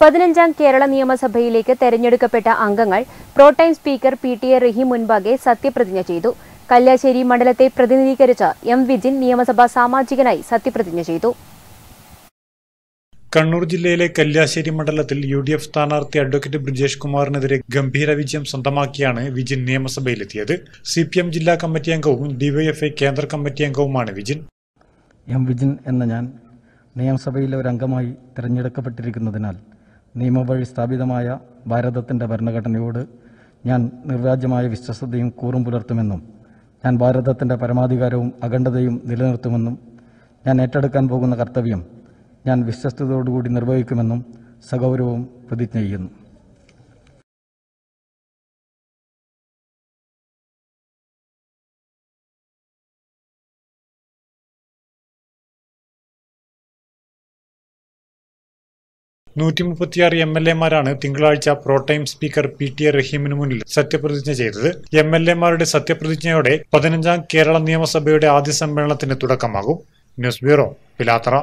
പതിനഞ്ചാം കേരള നിയമസഭയിലേക്ക് തെരഞ്ഞെടുക്കപ്പെട്ട അംഗങ്ങൾ pro tem speaker P T A Rahim മുൻപാകെ സത്യപ്രതിജ്ഞ ചെയ്തു. കല്യാശ്ശേരി മണ്ഡലത്തെ പ്രതിനിധീകരിച്ച എം വിജിൻ നിയമസഭാ സാമാജികനായി സത്യപ്രതിജ്ഞ ചെയ്തു. കണ്ണൂർ ജില്ലയിലെ കല്യാശ്ശേരി മണ്ഡലത്തിൽ യു ഡി എഫ് സ്ഥാനാർത്ഥി അഡ്വക്കേറ്റ് ബ്രിജേഷ് കുമാറിനെതിരെ ഗംഭീര വിജയം സ്വന്തമാക്കിയാണ് വിജിൻ നിയമസഭയിലെത്തിയത്. സി പി എം ജില്ലാ കമ്മിറ്റി അംഗവും ഡിവൈഎഫ്ഐ കേന്ദ്ര കമ്മിറ്റി അംഗവുമാണ് വിജിൻ. എം വിജിൻ എന്ന ഞാൻ നിയമസഭയിലെ ഒരു അംഗമായി തിരഞ്ഞെടുക്കപ്പെട്ടിരിക്കുന്നതിനാൽ നിയമവഴി സ്ഥാപിതമായ ഭാരതത്തിന്റെ ഭരണഘടനയോട് ഞാൻ നിർവ്യാജമായ വിശ്വസ്തയും കൂറും പുലർത്തുമെന്നും ഞാൻ ഭാരതത്തിന്റെ പരമാധികാരവും അഖണ്ഡതയും നിലനിർത്തുമെന്നും ഞാൻ ഏറ്റെടുക്കാൻ പോകുന്ന കർത്തവ്യം ഞാൻ വിശ്വസ്തയോടുകൂടി നിർവഹിക്കുമെന്നും സഗൗരവവും പ്രതിജ്ഞ ചെയ്യുന്നു. നൂറ്റി മുപ്പത്തിയാറ് എം എൽ എമാരാണ് തിങ്കളാഴ്ച pro tem speaker P T A റഹീമിന് മുന്നിൽ സത്യപ്രതിജ്ഞ ചെയ്തത്. എം എൽ എമാരുടെ സത്യപ്രതിജ്ഞയോടെ പതിനഞ്ചാം കേരള നിയമസഭയുടെ ആദ്യ സമ്മേളനത്തിന് തുടക്കമാകും. News bureau Pilathara.